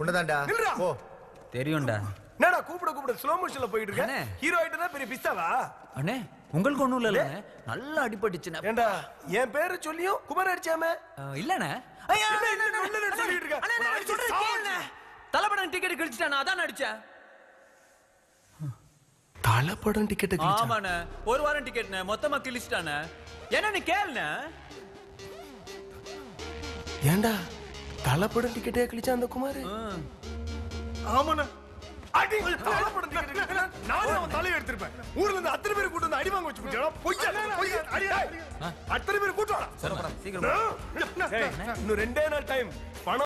உன்னதான்டா. நில்றா. ஓ தெரியும்டா. என்னடா கூப்பிட கூப்பிட ஸ்லோ மோஷன்ல போயிட்டு இருக்க? அண்ணே. ஹீரோ ஆயிட்டா பெரிய பிஸ்தாவா? அண்ணே உங்களுக்கு ஒண்ணும் இல்ல நல்லா அடிபட்டுச்சுண்ணே. ஏண்டா என் பேரு சொல்லியும் குமார் அடிச்சாம? இல்லண்ணே. ஐயா, என்ன, அண்ணே, என்ன சொல்லிட்டு இருக்க? அண்ணே, நான் அடிச்சு சொல்றது. கேளுண்ணே. தலைப்படம் டிக்கெட் கிழிச்சிட்டேன் அதான் அடிச்சேன். தலைப்படம் டிக்கெட் ஆமாண்ணே. ஒரு வாரம் டிக்கெட்ண்ணே மொத்தமா கிழிச்சிட்டானே என்ன நீ கேளுண்ணே. ஏண்டா? தலைப்படம் டிக்கெட்டே கிழிச்சா அந்த குமார்? ஆமாண்ணா. அடி தலைப்படம் டிக்கெட் கிழிச்சா நானே அவன் தலையை எடுத்திருப்பேன். ஊர்ல இருந்து அத்தனை பேர் கூட்டு வந்து அடி வாங்க வச்சு குடிச்சா பொய்யா பொய்யா அடி அத்தனை பேர் கூட்டு வாடா. சீக்கிரம் ஏய், இன்னும் ரெண்டே நாள் டைம் பணம்